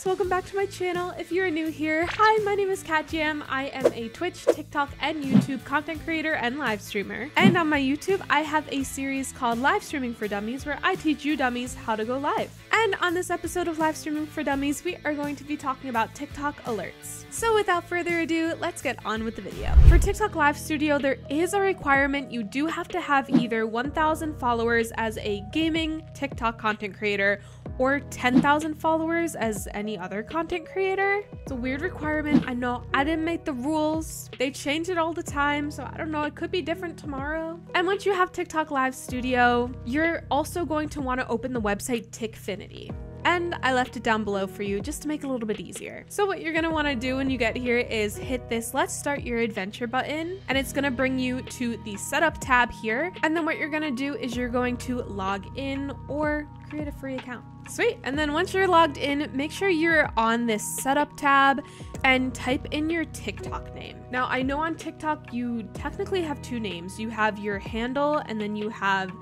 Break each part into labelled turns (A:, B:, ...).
A: guys, welcome back to my channel. If you're new here, hi, my name is Kat Jam. I am a Twitch, TikTok, and YouTube content creator and live streamer. And on my YouTube, I have a series called Live Streaming for Dummies where I teach you dummies how to go live. And on this episode of Live Streaming for Dummies, we are going to be talking about TikTok alerts. So without further ado, let's get on with the video. For TikTok Live Studio, there is a requirement you do have to have either 1,000 followers as a gaming TikTok content creator or 10,000 followers as any other content creator. It's a weird requirement. I know I didn't make the rules. They change it all the time, so I don't know. It could be different tomorrow. And once you have TikTok Live Studio, you're also going to want to open the website TikFinity and I left it down below for you just to make it a little bit easier. So what you're gonna wanna do when you get here is hit this let's start your adventure button and it's gonna bring you to the setup tab here. And then what you're gonna do is you're going to log in or create a free account. Sweet. And then once you're logged in, make sure you're on this setup tab and type in your TikTok name. Now, I know on TikTok you technically have two names. You have your handle and then you have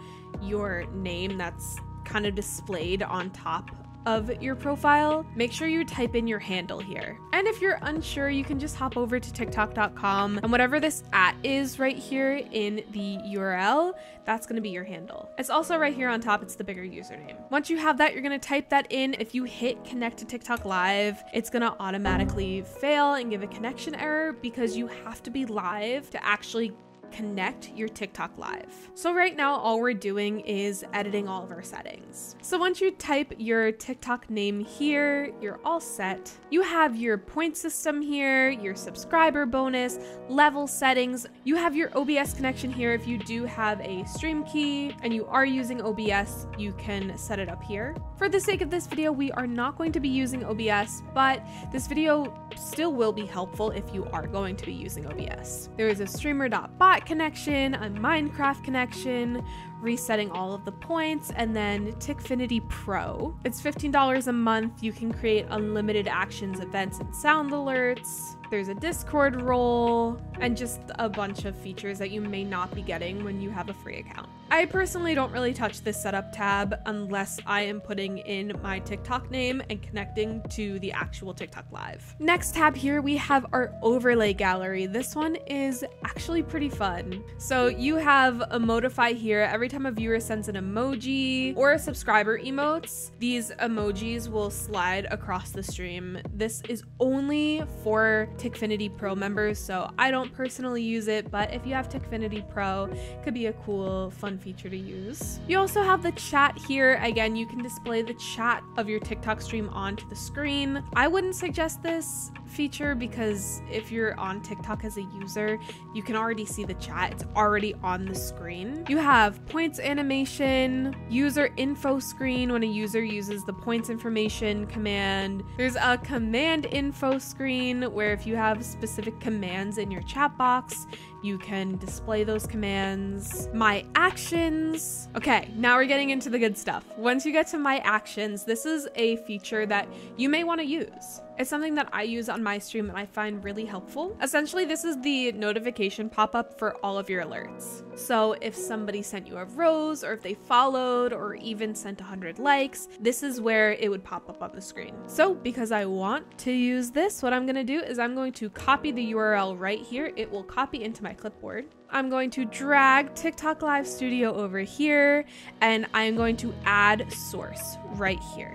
A: your name that's kind of displayed on top of your profile, make sure you type in your handle here. And if you're unsure, you can just hop over to tiktok.com and whatever this at is right here in the URL, that's gonna be your handle. It's also right here on top, it's the bigger username. Once you have that, you're gonna type that in. If you hit connect to TikTok live, it's gonna automatically fail and give a connection error because you have to be live to actually connect your TikTok live. So right now, all we're doing is editing all of our settings. So once you type your TikTok name here, you're all set. You have your point system here, your subscriber bonus, level settings. You have your OBS connection here. If you do have a stream key and you are using OBS, you can set it up here. For the sake of this video, we are not going to be using OBS, but this video still will be helpful if you are going to be using OBS. There is a streamer.bot connection, a Minecraft connection, resetting all of the points, and then TikFinity Pro. It's $15 a month. You can create unlimited actions, events, and sound alerts. There's a Discord role, and just a bunch of features that you may not be getting when you have a free account. I personally don't really touch this setup tab unless I am putting in my TikTok name and connecting to the actual TikTok live. Next tab here, we have our overlay gallery. This one is actually pretty fun. So you have a Emotify here. Every time a viewer sends an emoji or a subscriber emotes, these emojis will slide across the stream. This is only for TikFinity Pro members, so I don't personally use it, but if you have TikFinity Pro, it could be a cool, fun feature to use. You also have the chat here. Again, you can display the chat of your TikTok stream onto the screen. I wouldn't suggest this feature because if you're on TikTok as a user, you can already see the chat. It's already on the screen. You have points animation, user info screen when a user uses the points information command. There's a command info screen where if you have specific commands in your chat box, you can display those commands. My actions. Okay, now we're getting into the good stuff. Once you get to my actions, this is a feature that you may want to use. It's something that I use on my stream and I find really helpful. Essentially, this is the notification pop-up for all of your alerts. So if somebody sent you a rose or if they followed or even sent 100 likes, this is where it would pop up on the screen. So because I want to use this, what I'm gonna do is I'm going to copy the URL right here. It will copy into my clipboard. I'm going to drag TikTok Live Studio over here and I'm going to add source right here.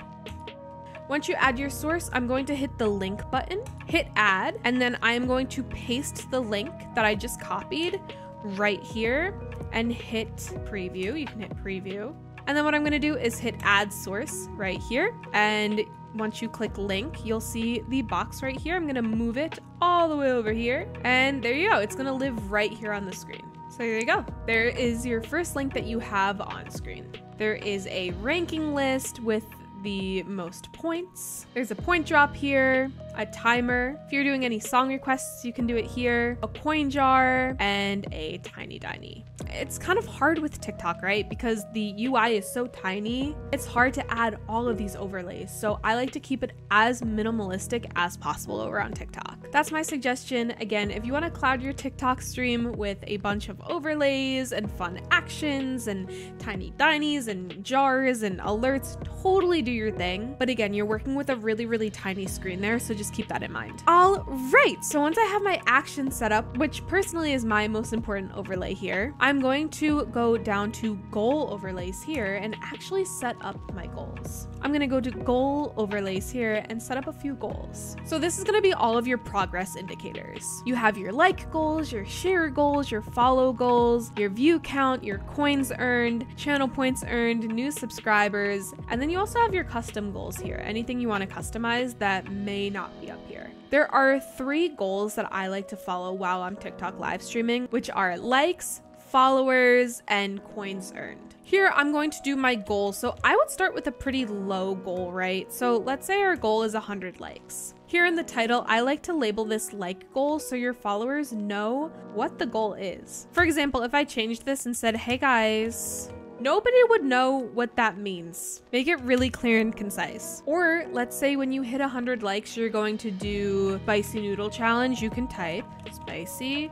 A: Once you add your source, I'm going to hit the link button, hit add, and then I am going to paste the link that I just copied right here and hit preview. You can hit preview. And then what I'm gonna do is hit add source right here. And once you click link, you'll see the box right here. I'm gonna move it all the way over here. And there you go, it's gonna live right here on the screen. So there you go. There is your first link that you have on screen. There is a ranking list with the most points. There's a point drop here, a timer. If you're doing any song requests, you can do it here, a coin jar, and a tiny tiny. It's kind of hard with TikTok, right? Because the UI is so tiny, it's hard to add all of these overlays. So I like to keep it as minimalistic as possible over on TikTok. That's my suggestion. Again, if you want to cloud your TikTok stream with a bunch of overlays and fun actions and tiny tinies and jars and alerts, totally do your thing. But again, you're working with a really, really tiny screen there, so just keep that in mind. All right, so once I have my action set up, which personally is my most important overlay here, I'm going to go down to goal overlays here and actually set up my goals. I'm gonna go to goal overlays here and set up a few goals. So this is gonna be all of your progress indicators. You have your like goals, your share goals, your follow goals, your view count, your coins earned, channel points earned, new subscribers, and then you also have your custom goals here. Anything you wanna customize that may not be up here. There are three goals that I like to follow while I'm TikTok live streaming, which are likes, followers, and coins earned. Here, I'm going to do my goal. So I would start with a pretty low goal, right? So let's say our goal is 100 likes. Here in the title, I like to label this like goal so your followers know what the goal is. For example, if I changed this and said, hey guys, Nobody would know what that means. Make it really clear and concise. Or let's say when you hit 100 likes, you're going to do spicy noodle challenge. You can type spicy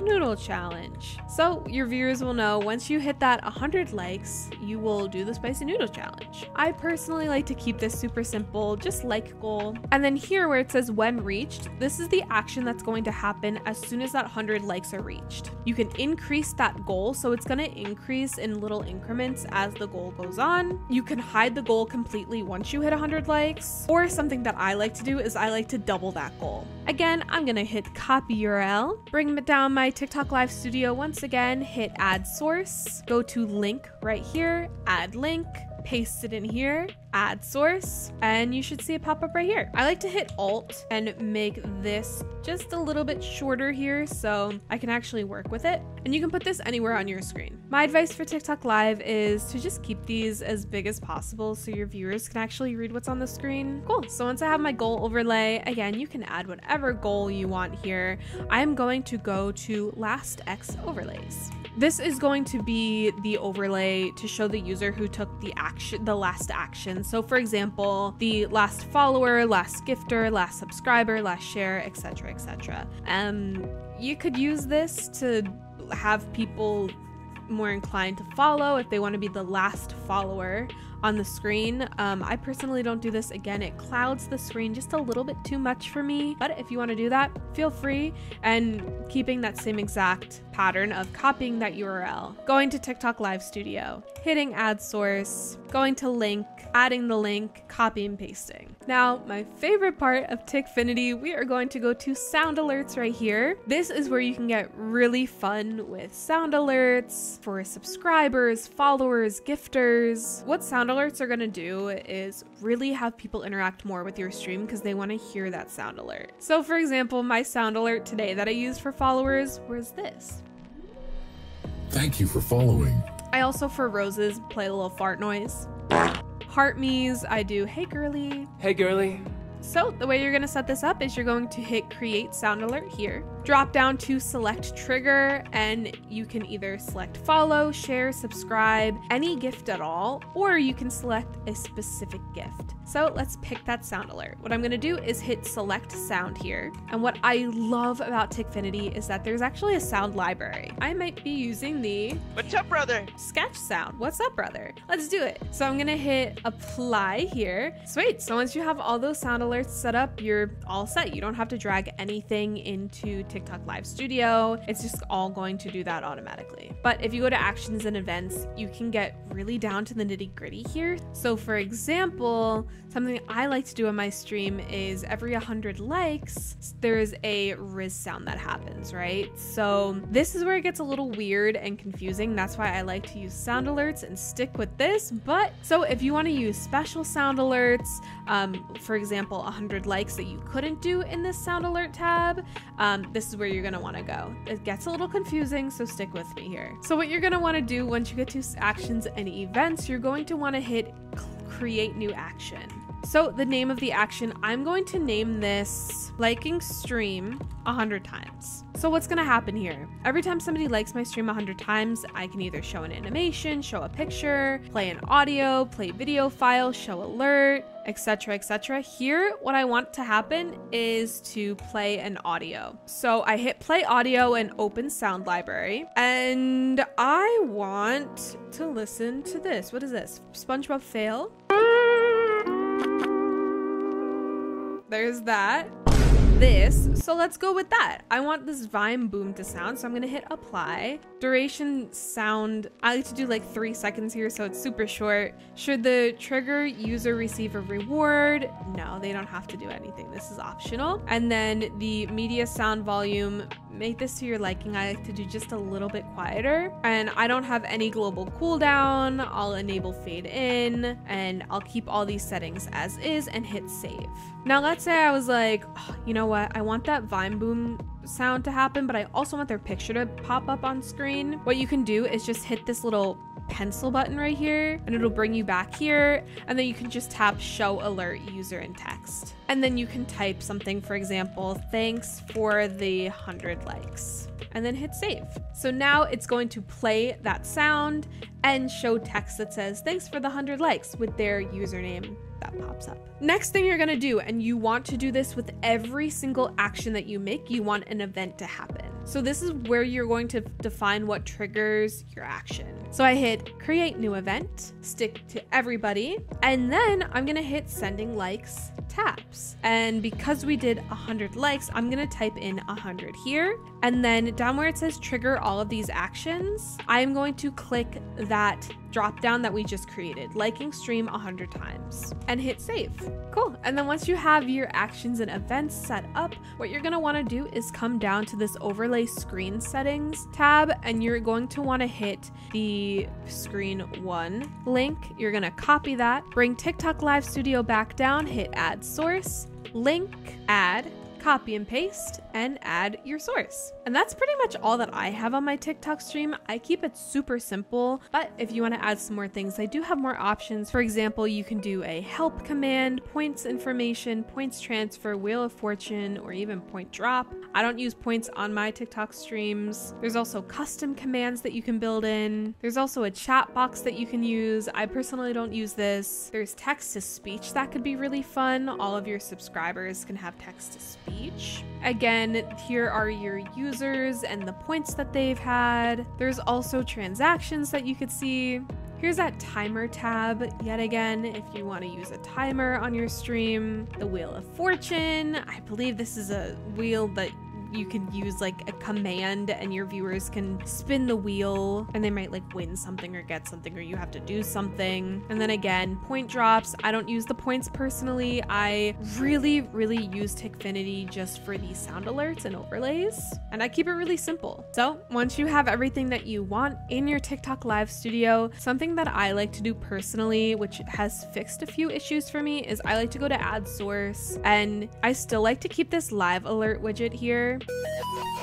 A: noodle challenge. So your viewers will know once you hit that 100 likes, you will do the spicy noodle challenge. I personally like to keep this super simple, just like goal. And then here where it says when reached, this is the action that's going to happen as soon as that 100 likes are reached. You can increase that goal, so it's going to increase in little increments as the goal goes on. You can hide the goal completely once you hit 100 likes, or something that I like to do is I like to double that goal. Again, I'm going to hit copy URL, bring down my TikTok Live Studio once again, hit add source, go to link right here, add link, paste it in here, add source, and you should see it pop up right here. I like to hit Alt and make this just a little bit shorter here so I can actually work with it. And you can put this anywhere on your screen. My advice for TikTok Live is to just keep these as big as possible so your viewers can actually read what's on the screen. Cool, so once I have my goal overlay, again, you can add whatever goal you want here. I'm going to go to last X overlays. This is going to be the overlay to show the user who took the action, the last action. So for example, the last follower, last gifter, last subscriber, last share, etc, etc. Um, you could use this to have people more inclined to follow if they want to be the last follower on the screen. Um, I personally don't do this. Again, it clouds the screen just a little bit too much for me. But if you want to do that, feel free. And keeping that same exact pattern of copying that URL, going to TikTok Live Studio, hitting add source, going to link, adding the link, copy and pasting. Now, my favorite part of TikFinity, we are going to go to sound alerts right here. This is where you can get really fun with sound alerts for subscribers, followers, gifters. What sound alerts are going to do is really have people interact more with your stream because they want to hear that sound alert. So for example, my sound alert today that I used for followers was this.
B: Thank you for following.
A: I also, for roses, play a little fart noise. Heart me's, I do, hey girly.
C: Hey girly.
A: So the way you're gonna set this up is you're going to hit create sound alert here, drop down to select trigger, and you can either select follow, share, subscribe, any gift at all, or you can select a specific gift. So let's pick that sound alert. What I'm gonna do is hit select sound here. And what I love about TikFinity is that there's actually a sound library. I might be using the
D: What's up, brother?
A: sketch sound. What's up, brother? Let's do it. So I'm gonna hit apply here. Sweet. So once you have all those sound alerts set up, you're all set. You don't have to drag anything into TikTok Live Studio. It's just all going to do that automatically. But if you go to actions and events, you can get really down to the nitty gritty here. So for example, something I like to do on my stream is every 100 likes, there's a Riz sound that happens, right? So this is where it gets a little weird and confusing. That's why I like to use sound alerts and stick with this. But so if you want to use special sound alerts, um, for example, 100 likes that you couldn't do in this sound alert tab, um, this is where you're want to go. It gets a little confusing, so stick with me here. So what you're want to do once you get to actions and events, you're going to want to hit create new action. So the name of the action, I'm going to name this liking stream 100 times. So what's gonna happen here? Every time somebody likes my stream 100 times, I can either show an animation, show a picture, play an audio, play video file, show alert, etc etc here what i want to happen is to play an audio. So i hit play audio and open sound library and i want to listen to this. What is this? Spongebob fail there's that this. So let's go with that. I want this Vine boom to sound. So I'm to hit apply. Duration sound. I like to do like three seconds here. So it's super short. Should the trigger user receive a reward? No, they don't have to do anything. This is optional. And then the media sound volume, make this to your liking. I like to do just a little bit quieter. And I don't have any global cooldown. I'll enable fade in and I'll keep all these settings as is and hit save. Now let's say I was like, oh, you know what? I want that Vine Boom sound to happen, but I also want their picture to pop up on screen. What you can do is just hit this little pencil button right here and it'll bring you back here and then you can just tap show alert user in text and then you can type something for example thanks for the 100 likes and then hit save so now it's going to play that sound and show text that says thanks for the 100 likes with their username that pops up. Next thing you're gonna do, and you want to do this with every single action that you make, you want an event to happen. So this is where you're going to define what triggers your action. So I hit create new event, stick to everybody, and then I'm gonna hit sending likes taps. And because we did 100 likes, I'm gonna type in 100 here. And then down where it says trigger all of these actions, I'm going to click that drop down that we just created, liking stream 100 times, and hit save. Cool. And then once you have your actions and events set up, what you're gonna wanna do is come down to this overlay screen settings tab, and you're going to wanna hit the screen one link. You're gonna copy that, bring TikTok Live Studio back down, hit add source, link, add, copy and paste, and add your source. And that's pretty much all that I have on my TikTok stream. I keep it super simple, but if you want to add some more things, I do have more options. For example, you can do a help command, points information, points transfer, wheel of fortune, or even point drop. I don't use points on my TikTok streams. There's also custom commands that you can build in. There's also a chat box that you can use. I personally don't use this. There's text to speech that could be really fun. All of your subscribers can have text to speech each. Again, here are your users and the points that they've had. There's also transactions that you could see. Here's that timer tab yet again if you want to use a timer on your stream. The Wheel of Fortune. I believe this is a wheel that you can use like a command and your viewers can spin the wheel and they might like win something or get something or you have to do something. And then again, point drops. I don't use the points personally. I really, really use TikFinity just for the sound alerts and overlays. And I keep it really simple. So once you have everything that you want in your TikTok live studio, something that I like to do personally, which has fixed a few issues for me, is I like to go to ad source and I still like to keep this live alert widget here later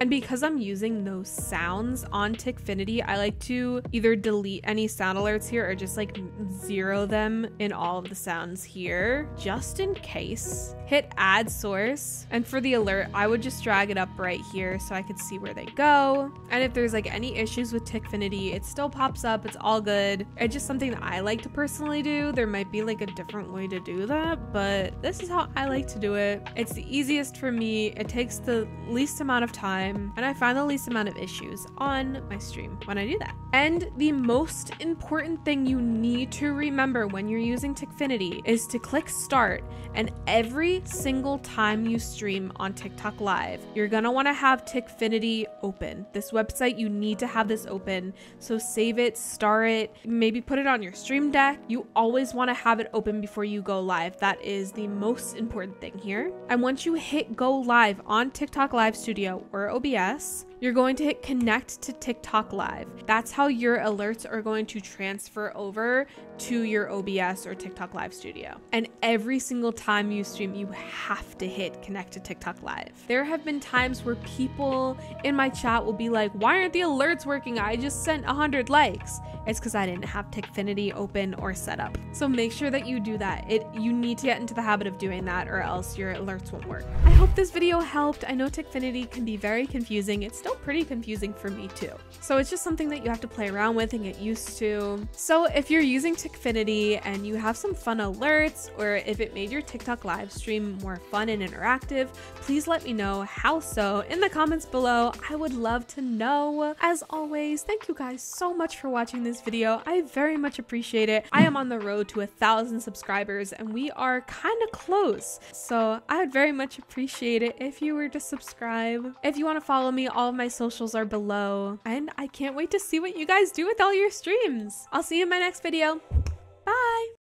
A: and because I'm using those sounds on TikFinity, I like to either delete any sound alerts here or just like zero them in all of the sounds here, just in case. Hit add source. And for the alert, I would just drag it up right here so I could see where they go. And if there's like any issues with TikFinity, it still pops up. It's all good. It's just something that I like to personally do. There might be like a different way to do that, but this is how I like to do it. It's the easiest for me. It takes the least amount of time and I find the least amount of issues on my stream when I do that. And the most important thing you need to remember when you're using TikFinity is to click start and every single time you stream on TikTok Live, you're gonna wanna have TikFinity open. This website, you need to have this open. So save it, star it, maybe put it on your stream deck. You always wanna have it open before you go live. That is the most important thing here. And once you hit go live on TikTok Live Studio or OBS, you're going to hit connect to TikTok Live. That's how your alerts are going to transfer over to your OBS or TikTok Live Studio. And every single time you stream, you have to hit connect to TikTok Live. There have been times where people in my chat will be like, why aren't the alerts working? I just sent 100 likes. It's because I didn't have TikFinity open or set up. So make sure that you do that. It You need to get into the habit of doing that or else your alerts won't work. I hope this video helped. I know TikFinity can be very confusing. It's still pretty confusing for me too. So it's just something that you have to play around with and get used to. So if you're using TikFinity and you have some fun alerts, or if it made your TikTok live stream more fun and interactive, please let me know how so in the comments below. I would love to know. As always, thank you guys so much for watching this video. I very much appreciate it. I am on the road to a thousand subscribers and we are kind of close. So I would very much appreciate it if you were to subscribe. If you want to follow me, all my socials are below. And I can't wait to see what you guys do with all your streams. I'll see you in my next video. Bye!